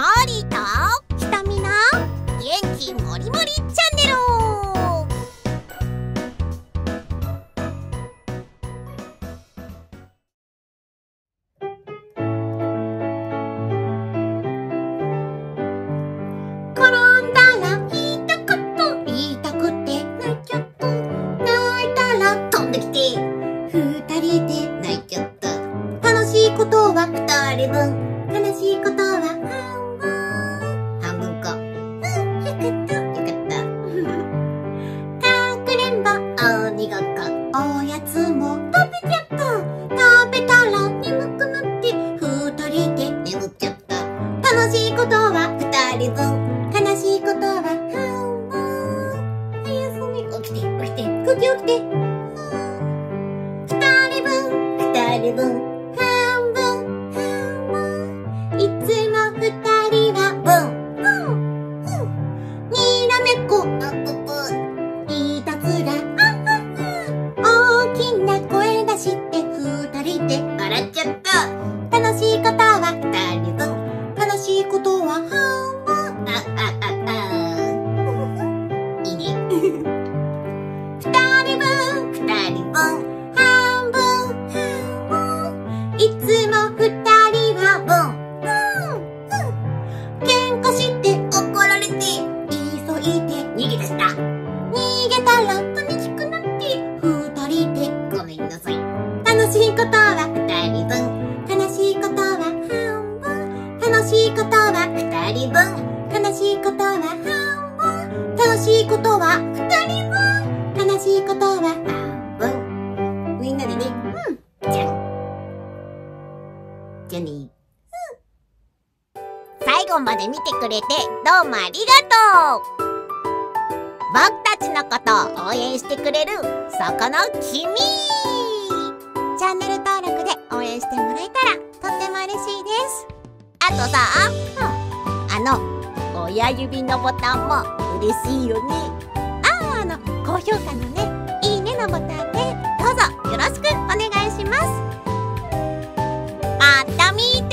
モーリとひたみな元気もりもりチャンネル転んだら言いたかった言いたくて泣いちゃった泣いたら飛んできて二人で泣いちゃった。楽しいことは二人分。悲しいことは二人分。悲しいことは半分。おやすみ起きて起きて口起きて二人分。二人分。半分。半分。いつも二人は分。うんうんにらめっこあぷぷいたずらあ大きな声出して二人で笑っちゃった急いで逃げ出した。逃げたら悲しくなって。二人でごめんなさい。楽しいことは二人分。悲しいことは半分。楽しいことは二人分。悲しいことは半分。楽しいことは二人分。悲しいことは半分。みんなでね。うん。じゃん。じゃあね。最後まで見てくれてどうもありがとう。僕たちのことを応援してくれるそこの君チャンネル登録で応援してもらえたらとっても嬉しいです。あとさ、あの親指のボタンも嬉しいよね。ああの高評価のねいいねのボタンで、ね、どうぞよろしくお願いします。また見て